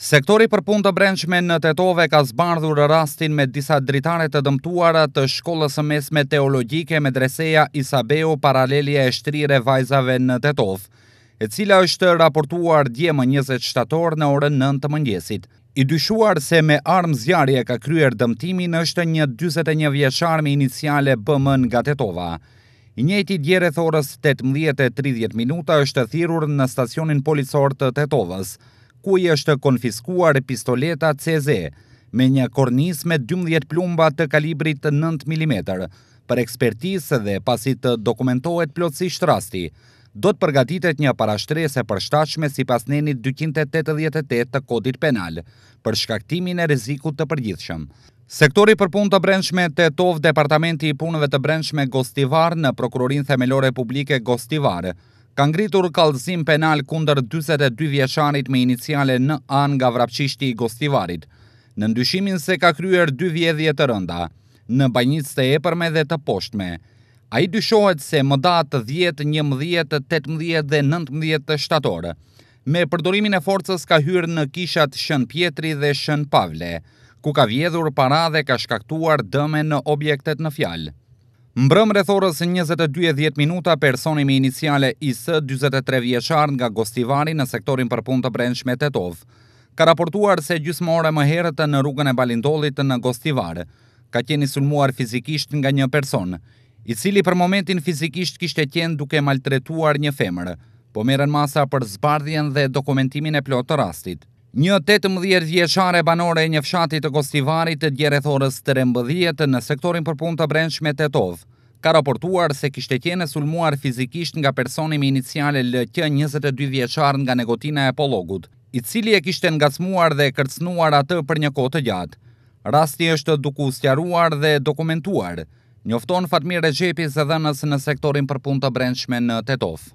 Sektori për punë të brendshme në Tetovë ka zbardhur rastin me disa dritare të dëmtuara të shkollës së mesme teologjike Medreseja Isa Beu paralelja e shtrirë e vajzave në Tetovë, e cila është raportuar dje më 20 shtator në orën 9 të mëngjesit. I dyshuar se me armë zjarri e ka kryer dëmtimin është një 41 vjeçar me iniciale BM nga Tetova. I njëjti dje rreth orës tetëmbëdhjetë e tridhjetë minuta është thirrur në stacionin policor të Tetovës, ku i është konfiskuar pistoleta CZ me një kornizë me dymbëdhjetë plumba të kalibrit nëntë milimetër, për ekspertizë dhe pasi të dokumentohet plotësisht rasti, do të përgatitet një parashtresë e përshtatshme sipas nenit dyqind e tetëdhjetë e tetë të Kodit Penal, për shkaktimin e rrezikut të përgjithshëm. Sektori për Punë të Brendshme Tetovë Departamenti i Punëve të Brendshme Gostivar në Prokurorinë Themelore Publike Gostivar ka ngritur kallëzim penal kundër dyzet e dy vjeçarit me iniciale NA nga Vrapçishti i Gostivarit nën dyshimin se ka kryer dy vjedhje të rënda në Banjicë të Epërme dhe të Poshtme. Ai dyshohet se më datë dhjetë, njëmbëdhjetë, tetëmbëdhjetë dhe nëntëmbëdhjetë shtator Me përdorimin e forcës ka hyrë në kishat Shën Pjetri dhe Shën Pavle, ku ka vjedhur para dhe ka shkaktuar dëme në objektet në fjalë. Mbrëmë rreth orës 22:10 minuta, personi me iniciale IS, dyzet e tre vjeçar nga Gostivari në sektorin për punë të brendshme Tetovë, ka raportuar se gjysmë ore më herët në rrugën e Balindollit në Gostivar, ka qenë i sulmuar fizikisht nga një person, i cili për momentin fizikisht kishte qenë duke maltretuar një femër, po merren masa për zbardhjen dhe dokumentimin e plotë të rastit. Një tetëmbëdhjetë vjeçare banore e një fshati të Gostivarit dje rreth orës trembëdhjetë në sektorin për punë të brendshme Tetovë, ka raportuar se kishte qenë e sulmuar fizikisht nga personi me iniciale LQ njëzet e dy vjeçar nga Negotina e Pollogut, i cili e kishte ngacmuar dhe kërcënuar atë për një kohë të gjatë. Rasti është duke u sqaruar dhe dokumentuar. Njofton Fatmir Rexhepi, zëdhënës në sektorin për punë të brendshme në Tetovë.